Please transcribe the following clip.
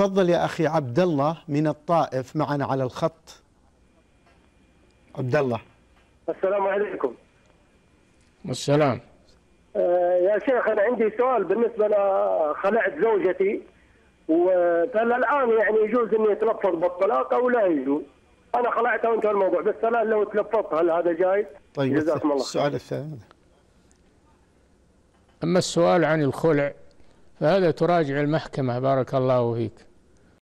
تفضل يا أخي عبد الله من الطائف معنا على الخط عبد الله السلام عليكم السلام آه يا شيخ أنا عندي سؤال بالنسبة لخلعت زوجتي وقال الآن يعني يجوز إني أتلفظ بالطلاق أو لا يجوز؟ أنا خلعتها وانتهى الموضوع بس الآن لو تلفظت هل هذا جايز؟ طيب جزاكم الله خير. السؤال الثاني أما السؤال عن الخلع فهذا تراجع المحكمة بارك الله فيك